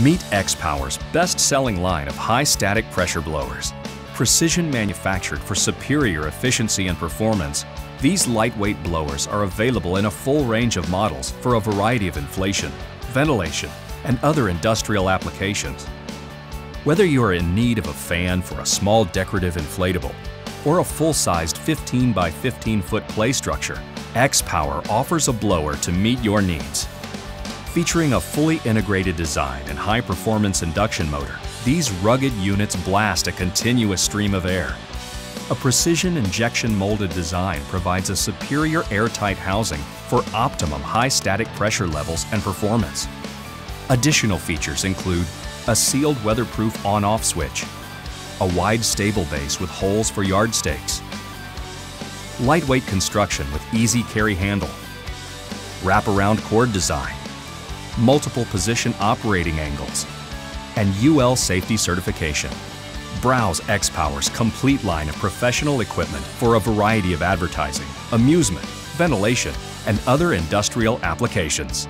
Meet X-Power's best-selling line of high-static pressure blowers. Precision manufactured for superior efficiency and performance, these lightweight blowers are available in a full range of models for a variety of inflation, ventilation, and other industrial applications. Whether you are in need of a fan for a small decorative inflatable or a full-sized 15 by 15 foot play structure, X-Power offers a blower to meet your needs. Featuring a fully integrated design and high-performance induction motor, these rugged units blast a continuous stream of air. A precision injection molded design provides a superior airtight housing for optimum high static pressure levels and performance. Additional features include a sealed weatherproof on-off switch, a wide stable base with holes for yard stakes, lightweight construction with easy carry handle, wraparound cord design, multiple position operating angles, and UL safety certification. Browse X-Power's complete line of professional equipment for a variety of advertising, amusement, ventilation, and other industrial applications.